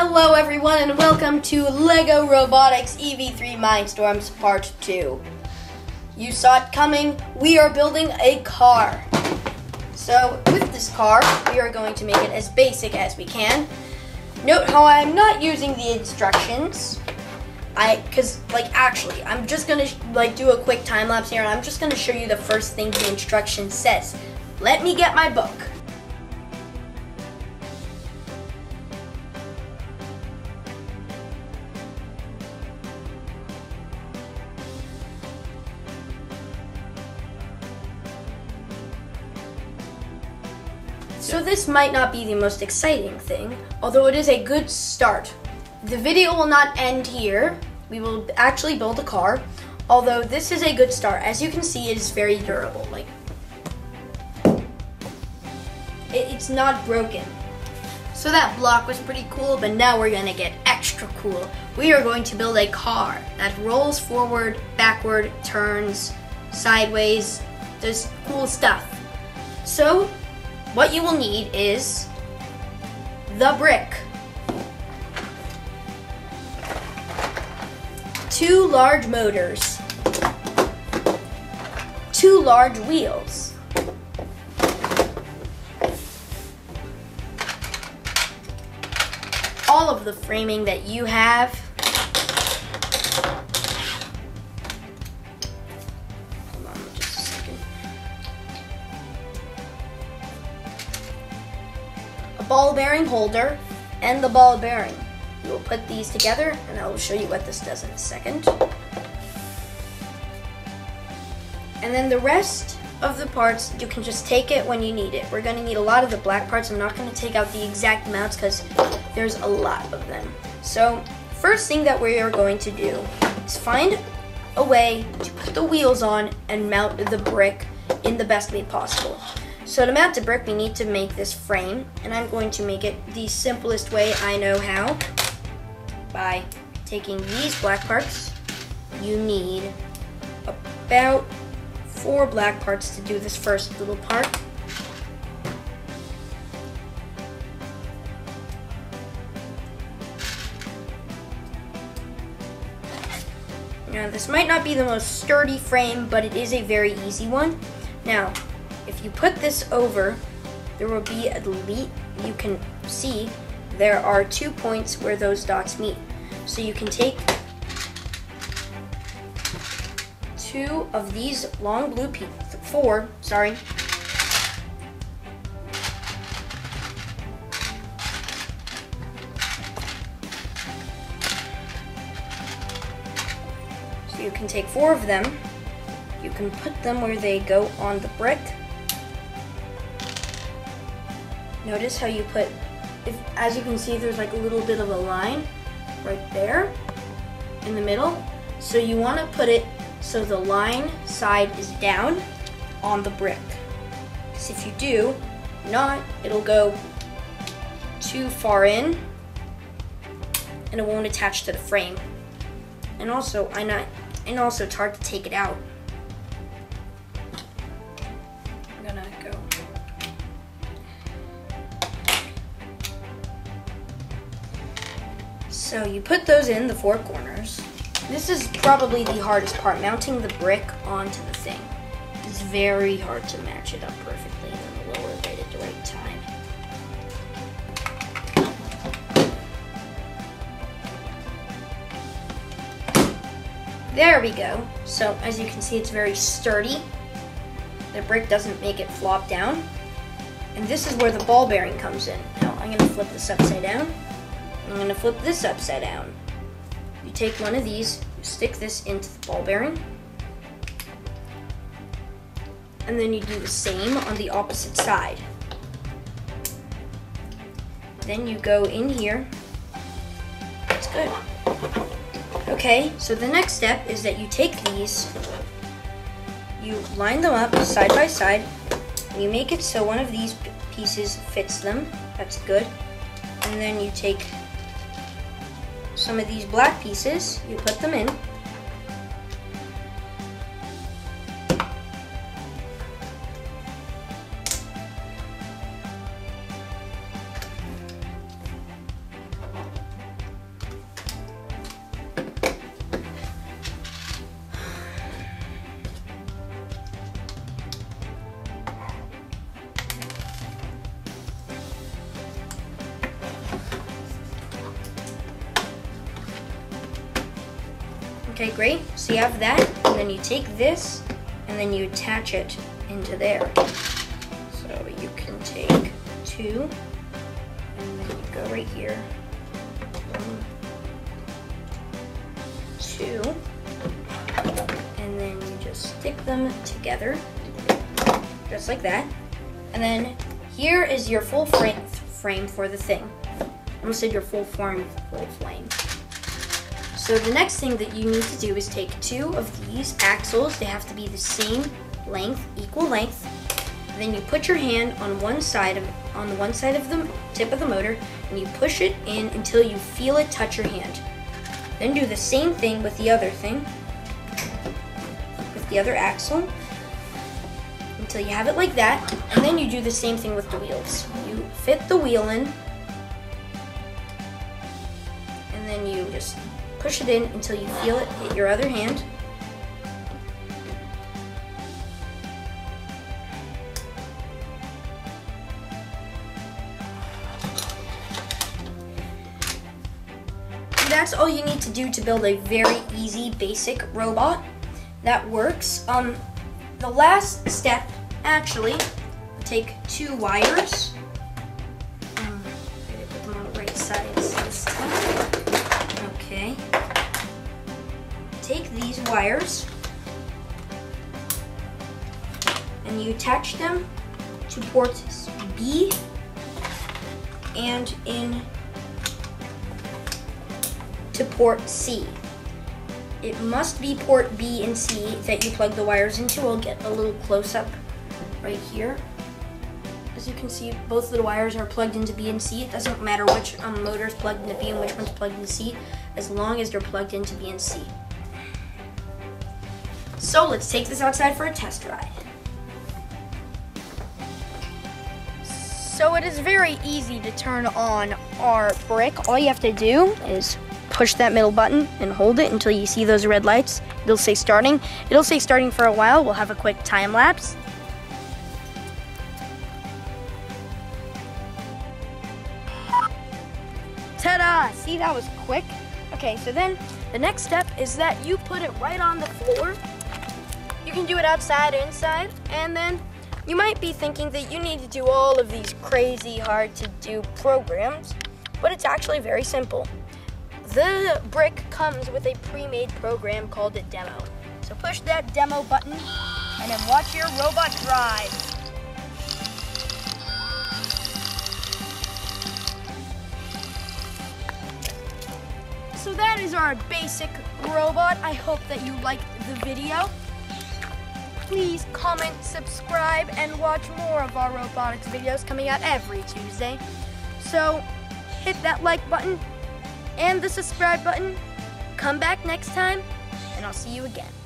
Hello, everyone, and welcome to LEGO Robotics EV3 Mindstorms Part 2. You saw it coming. We are building a car. So, with this car, we are going to make it as basic as we can. Note how I'm not using the instructions. I, cause like actually, I'm just gonna like do a quick time lapse here, and I'm just gonna show you the first thing the instruction says. Let me get my book. So this might not be the most exciting thing, although it is a good start. The video will not end here. We will actually build a car, although this is a good start. As you can see, it is very durable. Like, it, it's not broken. So that block was pretty cool, but now we're gonna get extra cool. We are going to build a car that rolls forward, backward, turns, sideways, does cool stuff. So what you will need is the brick, two large motors, two large wheels, all of the framing that you have. Ball bearing holder, and the ball bearing. We will put these together and I will show you what this does in a second. And then the rest of the parts, you can just take it when you need it. We're gonna need a lot of the black parts. I'm not gonna take out the exact amounts because there's a lot of them. So first thing that we are going to do is find a way to put the wheels on and mount the brick in the best way possible. So to mount the brick, we need to make this frame, and I'm going to make it the simplest way I know how by taking these black parts. You need about four black parts to do this first little part. Now this might not be the most sturdy frame, but it is a very easy one. Now, if you put this over, there will be a delete. You can see there are two points where those dots meet. So you can take two of these long blue pieces, four, sorry. So you can take four of them, you can put them where they go on the brick. Notice how you put, if, as you can see, there's like a little bit of a line right there in the middle. So you want to put it so the line side is down on the brick. Because if you do not, it'll go too far in and it won't attach to the frame. And also, I not, and also it's hard to take it out. So you put those in the four corners. This is probably the hardest part, mounting the brick onto the thing. It's very hard to match it up perfectly and then lower it at the right time. There we go. So as you can see, it's very sturdy. The brick doesn't make it flop down. And this is where the ball bearing comes in. Now I'm gonna flip this upside down. I'm gonna flip this upside down. You take one of these, you stick this into the ball bearing. And then you do the same on the opposite side. Then you go in here. That's good. Okay, so the next step is that you take these, you line them up side by side, you make it so one of these pieces fits them. That's good. And then you take some of these black pieces, you put them in. Okay, great. So you have that, and then you take this, and then you attach it into there. So you can take two, and then you go right here. One, two, and then you just stick them together, just like that. And then here is your full frame frame for the thing. I almost said your full form, full flame. So the next thing that you need to do is take two of these axles. They have to be the same length, equal length. Then you put your hand on one side of on the one side of the tip of the motor and you push it in until you feel it touch your hand. Then do the same thing with the other thing, with the other axle, until you have it like that. And then you do the same thing with the wheels. You fit the wheel in, and then you just push it in until you feel it hit your other hand. That's all you need to do to build a very easy, basic robot that works. Um, the last step, actually, take two wires. Wires and you attach them to ports B and in to port C. It must be port B and C that you plug the wires into. I'll get a little close up right here. As you can see, both of the wires are plugged into B and C. It doesn't matter which um, motor is plugged into B and which one's plugged into C, as long as they're plugged into B and C. So let's take this outside for a test ride. So it is very easy to turn on our brick. All you have to do is push that middle button and hold it until you see those red lights. It'll say starting. It'll say starting for a while. We'll have a quick time lapse. Ta-da! See, that was quick. Okay, so then the next step is that you put it right on the floor. You can do it outside, or inside, and then you might be thinking that you need to do all of these crazy hard to do programs, but it's actually very simple. The brick comes with a pre-made program called a demo. So push that demo button and then watch your robot drive. So that is our basic robot. I hope that you liked the video. Please comment, subscribe, and watch more of our robotics videos coming out every Tuesday. So hit that like button and the subscribe button. Come back next time, and I'll see you again.